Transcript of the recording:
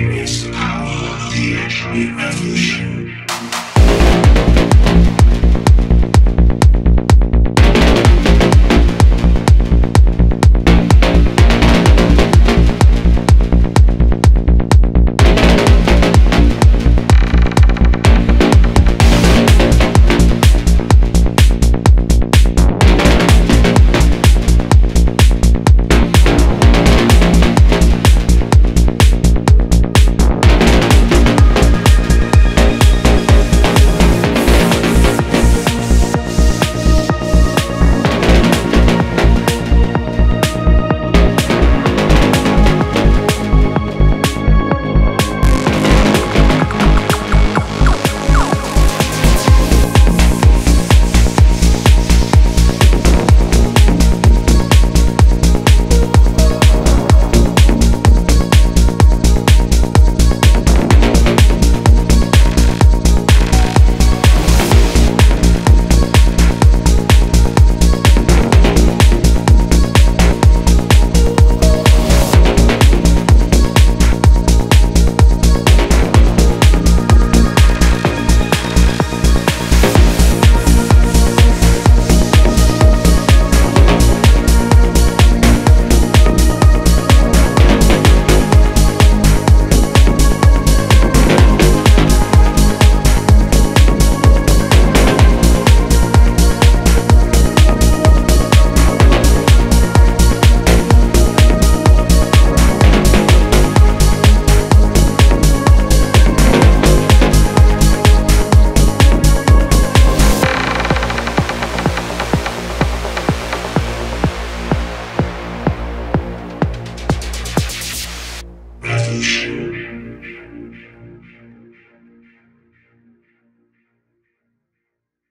experience the power of the electronic revolution. Nation.